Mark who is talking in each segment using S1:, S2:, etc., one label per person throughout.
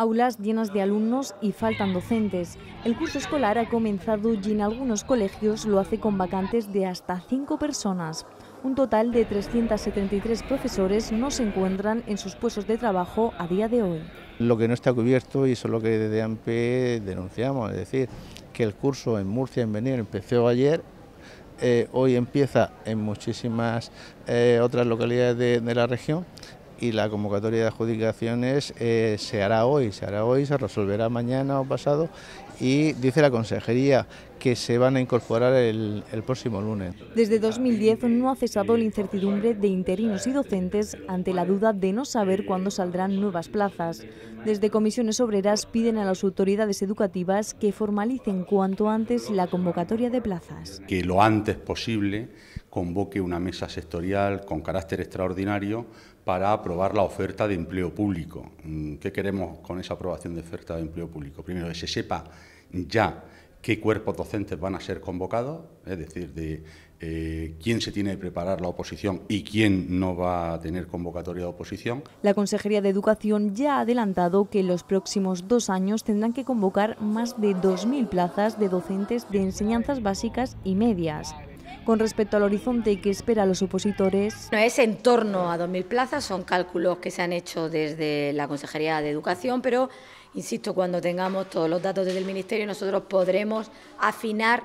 S1: aulas llenas de alumnos y faltan docentes. El curso escolar ha comenzado y en algunos colegios lo hace con vacantes de hasta cinco personas. Un total de 373 profesores no se encuentran en sus puestos de trabajo a día de hoy.
S2: Lo que no está cubierto, y eso es lo que desde AMPE denunciamos, es decir, que el curso en Murcia, en Benir, empezó ayer eh, hoy empieza en muchísimas eh, otras localidades de, la región y la convocatoria de adjudicaciones eh, se hará hoy, se hará hoy, se resolverá mañana o pasado y dice la consejería que se van a incorporar el, el, próximo lunes.
S1: Desde 2010 no ha cesado la incertidumbre de interinos y docentes ante la duda de no saber cuándo saldrán nuevas plazas. Desde comisiones obreras piden a las autoridades educativas que formalicen cuanto antes la convocatoria de plazas.
S3: Que lo antes posible convoque una mesa sectorial con carácter extraordinario para aprobar la oferta de empleo público. Mm, ¿Qué queremos con esa aprobación de oferta de empleo público? Primero, que se sepa ya qué cuerpos docentes van a ser convocados, es decir, de eh, quién se tiene que preparar la oposición y quién no va a tener convocatoria de oposición.
S1: La Consejería de Educación ya ha adelantado que en los próximos dos años tendrán que convocar más de 2.000 plazas de docentes de enseñanzas básicas y medias. Con respecto al horizonte que espera a los opositores...
S4: No es en torno a 2.000 plazas, son cálculos que se han hecho desde la Consejería de Educación, pero, insisto, cuando tengamos todos los datos desde el Ministerio nosotros podremos afinar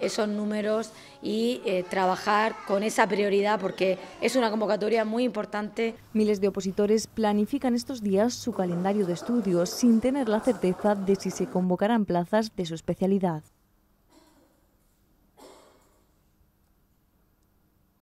S4: esos números y eh, trabajar con esa prioridad porque es una convocatoria muy importante.
S1: Miles de opositores planifican estos días su calendario de estudios sin tener la certeza de si se convocarán plazas de su especialidad.